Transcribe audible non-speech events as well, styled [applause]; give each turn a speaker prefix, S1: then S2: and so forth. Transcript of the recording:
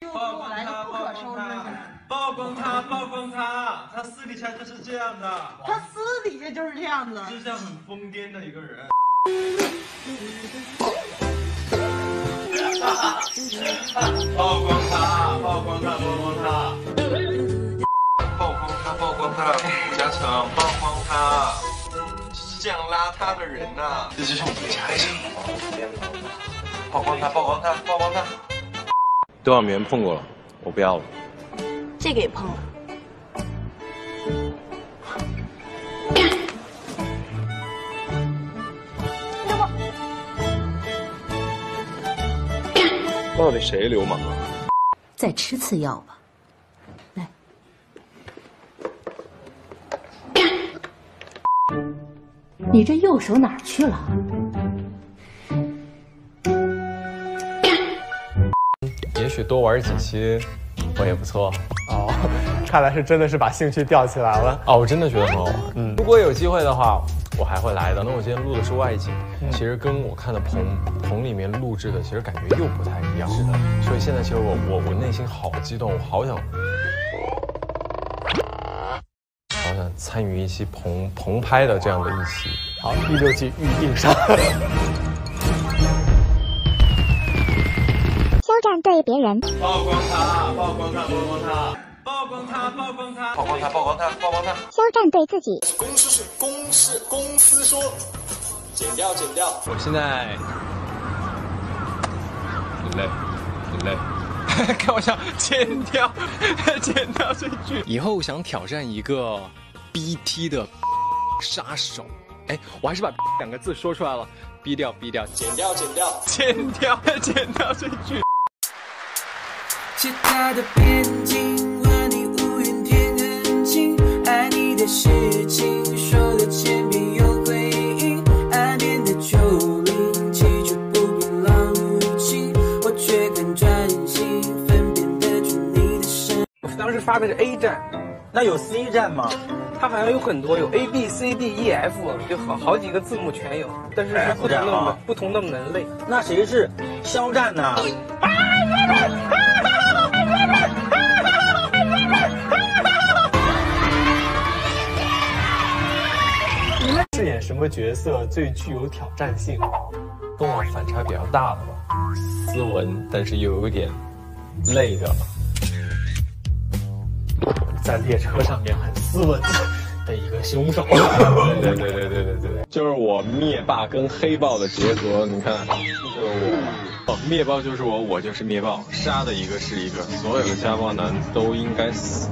S1: 曝光他，曝光他，曝光他，曝光他，他私底下就是这样的，
S2: 他私底下就是这样的，
S1: 就像很疯癫的一个人。曝光他，曝光他，曝光他，曝光他，曝光他，吴嘉诚，曝光他，就是这样邋遢的人。呐，这就是我们家乡。曝光他，曝光他，曝光他。
S3: 都让别人碰过了，我不要了。
S4: 这个也碰了。
S3: 到底谁流氓啊？
S5: 再吃次药吧。来，你这右手哪儿去了？
S6: 许多玩几期，我也不错。
S7: 哦，[laughs] 看来是真的是把兴趣吊起来了。
S6: 哦，我真的觉得很好玩。嗯，如果有机会的话，我还会来的。那我今天录的是外景，其实跟我看的棚棚里面录制的，其实感觉又不太一样。是的，所以现在其实我我我内心好激动，我好想，好想参与一期棚棚拍的这样的一期。
S7: 好，第六季预定上。[laughs]
S8: 对别人。
S1: 曝光他，曝光他，曝光他，曝光他，曝光他，曝光他，曝光他，曝光他。
S8: 肖战对自己。
S1: 公司是公司，公司说，剪掉，剪掉。
S6: 我现在很累，很累。[laughs] 开玩笑，剪掉，[laughs] 剪掉这句。以后想挑战一个 BT 的 [laughs] 杀手。哎，我还是把两个字说出来了，逼掉，逼掉，
S1: 剪掉，剪掉，
S6: 剪掉，剪掉这句。
S9: 其他的边境和你无缘天很近，爱你的事情说了千遍有回应，岸边的丘陵气质不变老如情，我却更专心分辨得出你的身。
S10: 我当时发的是 A 站，
S1: 那有 C 站吗？
S10: 它好像有很多，有 A B C D E F，就好好几个字母全有，但是是不同的门不同的门类。
S1: 那谁是肖战呢？
S7: 饰演什么角色最具有挑战性？
S6: 跟我反差比较大的吧，斯文但是又有一点累的，
S7: 在列车上面很斯文的一个凶手。
S6: 对对对对对对对，就是我灭霸跟黑豹的结合，你看，就是我，哦，灭霸就是我，我就是灭霸，杀的一个是一个，所有的家暴男都应该死。